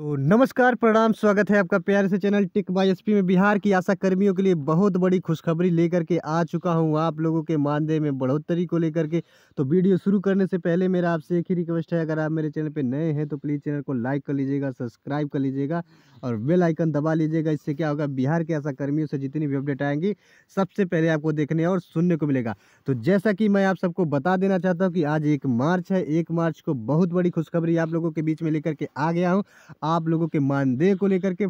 तो नमस्कार, प्रणाम, स्वागत है आपका प्यारे से चैनल टिक बाई एसपी में। बिहार की आशा कर्मियों के लिए बहुत बड़ी खुशखबरी लेकर के आ चुका हूँ आप लोगों के मानदेय में बढ़ोतरी को लेकर के। तो वीडियो शुरू करने से पहले मेरा आपसे एक ही रिक्वेस्ट है, अगर आप मेरे चैनल पे नए हैं तो प्लीज़ चैनल को लाइक कर लीजिएगा सब्सक्राइब कर लीजिएगा और बेल आइकन दबा लीजिएगा। इससे क्या होगा, बिहार के आशा कर्मियों से जितनी भी अपडेट आएँगी, सबसे पहले आपको देखने और सुनने को मिलेगा। तो जैसा कि मैं आप सबको बता देना चाहता हूँ कि आज एक मार्च है, एक मार्च को बहुत बड़ी खुशखबरी आप लोगों के बीच में लेकर के आ गया हूँ। आप लोगों के मानदेय को लेकर के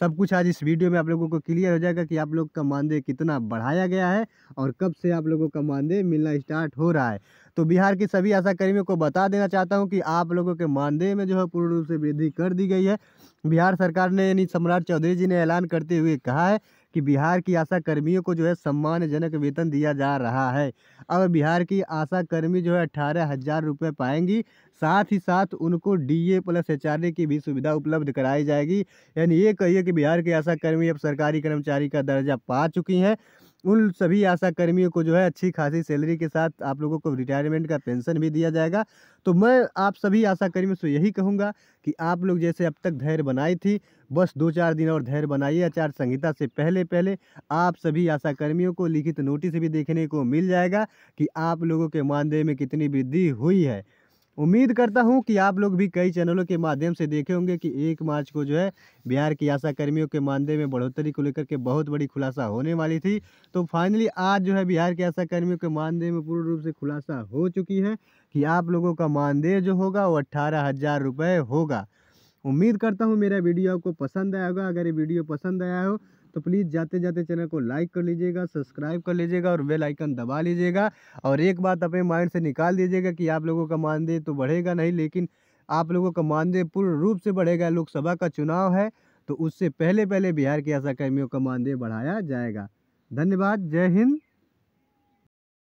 सब कुछ आज इस वीडियो में आप लोगों को क्लियर हो जाएगा कि आप लोग का मानदेय कितना बढ़ाया गया है और कब से आप लोगों का मानदेय मिलना स्टार्ट हो रहा है। तो बिहार के सभी आशा कर्मियों को बता देना चाहता हूँ कि आप लोगों के मानदेय में जो है पूर्ण रूप से वृद्धि कर दी गई है। बिहार सरकार ने यानी सम्राट चौधरी जी ने ऐलान करते हुए कहा है कि बिहार की आशा कर्मियों को जो है सम्मानजनक वेतन दिया जा रहा है। अब बिहार की आशा कर्मी जो है अठारह हज़ार रुपये पाएँगी, साथ ही साथ उनको डीए प्लस एचआरए की भी सुविधा उपलब्ध कराई जाएगी। यानी ये कहिए कि बिहार के आशा कर्मी अब सरकारी कर्मचारी का दर्जा पा चुकी हैं। उन सभी आशा कर्मियों को जो है अच्छी खासी सैलरी के साथ आप लोगों को रिटायरमेंट का पेंशन भी दिया जाएगा। तो मैं आप सभी आशा कर्मियों से यही कहूँगा कि आप लोग जैसे अब तक धैर्य बनाई थी, बस दो चार दिन और धैर्य बनाइए, आचार संहिता से पहले पहले आप सभी आशा कर्मियों को लिखित नोटिस भी देखने को मिल जाएगा कि आप लोगों के मानदेय में कितनी वृद्धि हुई है। उम्मीद करता हूँ कि आप लोग भी कई चैनलों के माध्यम से देखे होंगे कि एक मार्च को जो है, बिहार की आशा कर्मियों के मानदेय में बढ़ोतरी को लेकर के बहुत बड़ी खुलासा होने वाली थी। तो फाइनली आज जो है, बिहार के आशा कर्मियों के मानदेय में पूर्ण रूप से खुलासा हो चुकी है कि आप लोगों का मानदेय जो होगा, वो अट्ठारह हज़ार रुपये होगा। उम्मीद करता हूँ मेरा वीडियो आपको पसंद आया होगा। अगर ये वीडियो पसंद आया हो तो प्लीज़ जाते जाते चैनल को लाइक कर लीजिएगा, सब्सक्राइब कर लीजिएगा और बेल आइकन दबा लीजिएगा। और एक बात अपने माइंड से निकाल दीजिएगा कि आप लोगों का मानदेय तो बढ़ेगा नहीं, लेकिन आप लोगों का मानदेय पूर्ण रूप से बढ़ेगा। लोकसभा का चुनाव है तो उससे पहले पहले बिहार के आशा कर्मियों का मानदेय बढ़ाया जाएगा। धन्यवाद। जय हिंद।